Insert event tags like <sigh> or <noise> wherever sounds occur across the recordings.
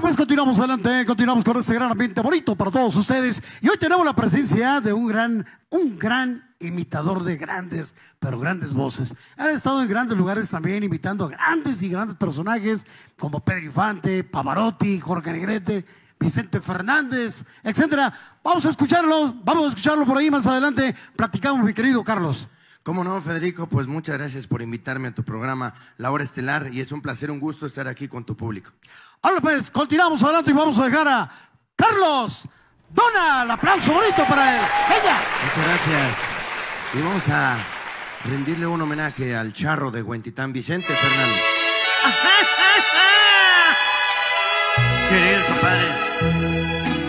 Pues continuamos adelante, continuamos con este gran ambiente bonito para todos ustedes. Y hoy tenemos la presencia de un gran, un gran imitador de grandes, pero grandes voces. Ha estado en grandes lugares también imitando a grandes y grandes personajes como Pedro Infante, Pavarotti, Jorge Negrete, Vicente Fernández, etcétera. Vamos a escucharlo, vamos a escucharlo por ahí más adelante. Platicamos, mi querido Carlos. ¿Cómo no, Federico? Pues muchas gracias por invitarme a tu programa La Hora Estelar y es un placer, un gusto estar aquí con tu público. Ahora pues, continuamos adelante y vamos a dejar a Carlos Dona. El aplauso bonito para él. Venga. Muchas gracias. Y vamos a rendirle un homenaje al charro de Huentitán, Vicente Fernández. <laughs> Querido compadre.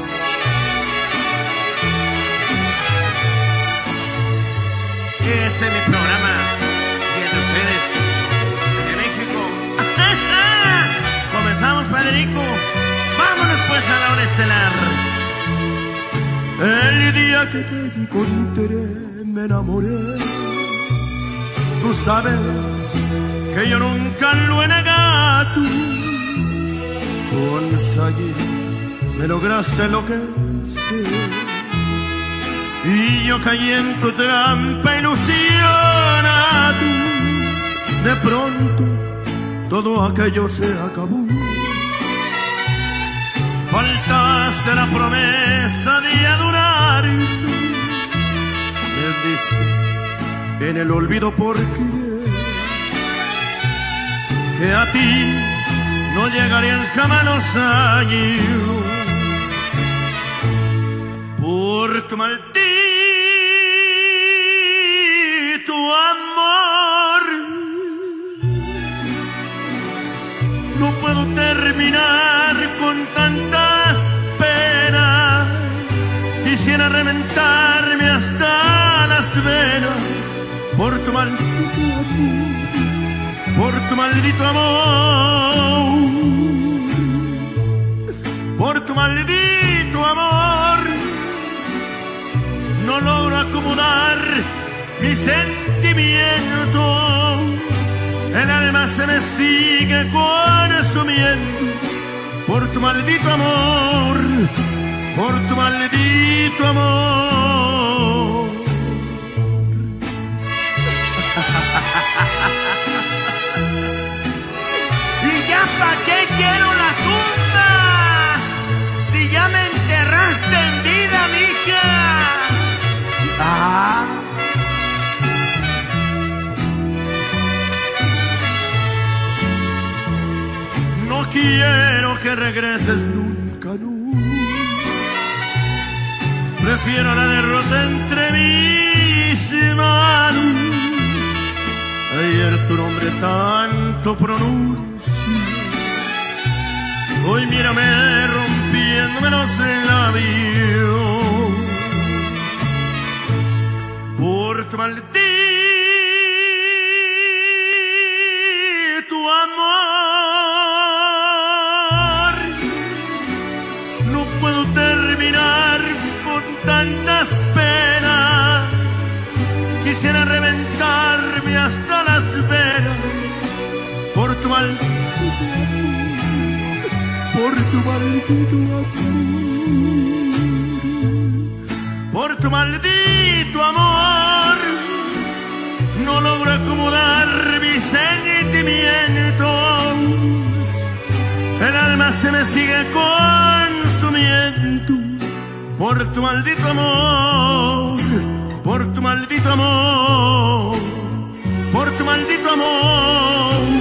Pues a la hora estelar. El día que te vi con interés me enamoré. Tú sabes que yo nunca lo he negado. Conseguí, me lograste lo que sé. Y yo caí en tu trampa ilusionado. De pronto todo aquello se acabó. Faltaste la promesa de adorarme. Me diste en el olvido porque que a ti no llegarían jamás los años por tu maldito amor. No puedo terminar con tantas penas. Quisiera reventarme hasta las venas por tu maldito amor, por tu maldito amor, por tu maldito amor. No logro acomodar mis sentimientos. El alma se me sigue consumiendo por tu maldito amor, por tu maldito amor. <laughs> quiero que regreses nunca, nunca. Prefiero la derrota entre mis manos. Ayer tu nombre tanto pronuncia. Hoy mírame rompiéndome los labios. Por tu maldito Quisiera reventarme hasta las venas por tu maldito por tu maldito amor, por tu maldito amor, no logro acomodar mis sentimientos, el alma se me sigue consumiendo por tu maldito amor, por tu maldito amor, por tu maldito amor.